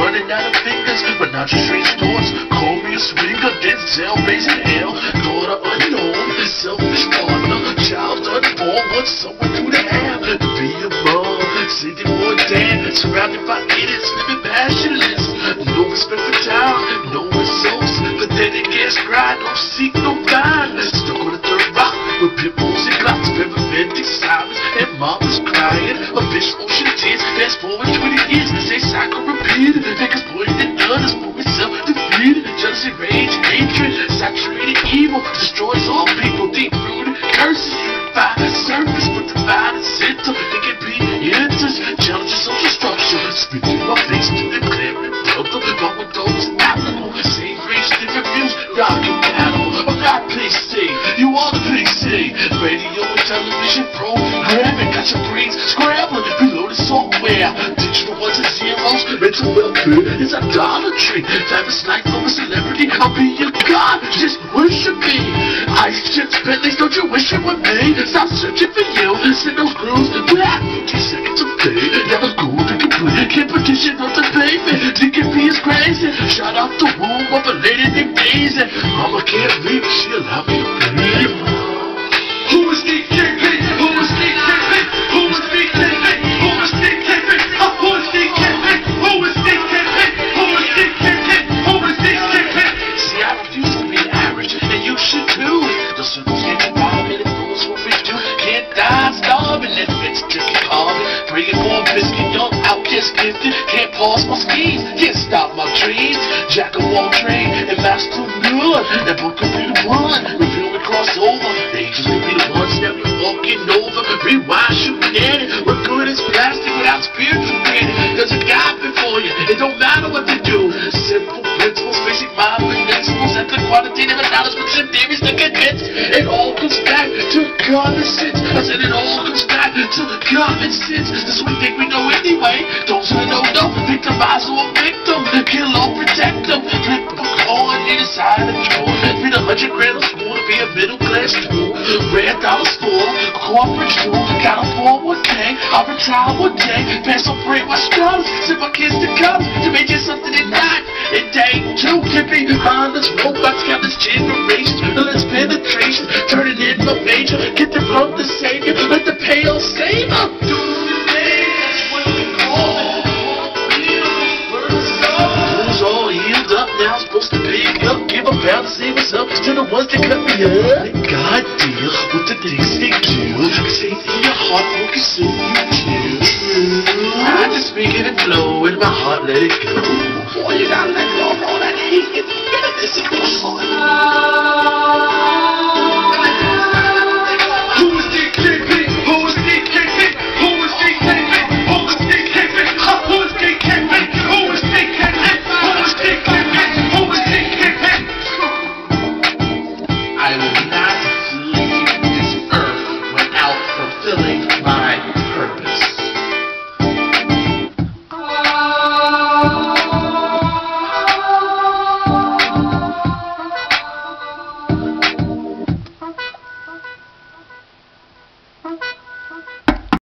running out of fingers, but not your strange thoughts. Call me a swinger, Denzel, raising hell. Daughter unknown, selfish partner, child unborn, wants someone to the have to be a mom. Sitting for dad, surrounded by idiots, living passionless. No respect for time, no results. Pathetic ass cry, don't seek no God. Stuck on the third rock with pit bulls and glocks, preventing silence, and mama's crying. A bitch ocean tears, fast forward 20 years, Surface, but divide and center. It can be enters, challenges social structure. Spit in my face to declare it, brother. But with those applicable, same race, different views, rock compatible. I'm not PC, you are the PC. Radio and television programming, got your brains scrambling the software. Digital ones and zeros, mental welfare is idolatry. Fabulous life of a celebrity, I'll be your god, just worship me. Ice chips, Bentleys, don't you wish it were me? Stop searching for you, send those grooves back. 50 seconds of pay, never go to complete. Can't petition on the pavement, DKP is crazy. Shot out the womb of a lady named Daisy. Mama can't leave, she allowed me to bleed. Gifted. My schemes, can't stop my dreams. Jack of all trades, and master of none. That book could be the one, reveal and. The angels could be the ones that we walking over. Rewind, shooting at it. What good is plastic without spiritual granted? There's a God before you, it don't matter what they do. Simple principles, basic mind principles, and the quantitative analysis some theories to convince. It all comes back to common sense. I said it all comes back to common sense. What we think we know anyway. Those who know, know. Victimize or victim. Kill or protect them. Flip a coin, either side of the drawer. Feed a hundred grand of school to be a middle class tool. Red dollar store, corporate stool. Got a 401k. I retire one day. Pass on brainwash dollars. Send my kids to college to major something at night. And day two can be mindless robots. Got this generations. Let's penetration. Turn it into a major. Get the pump the savior. Pick up, give a pound to save myself to the ones that cut me up. God deal with the things they do. In your heart, focus in you do. I just speak it and flow in my heart, let it go. Boy, you gotta let go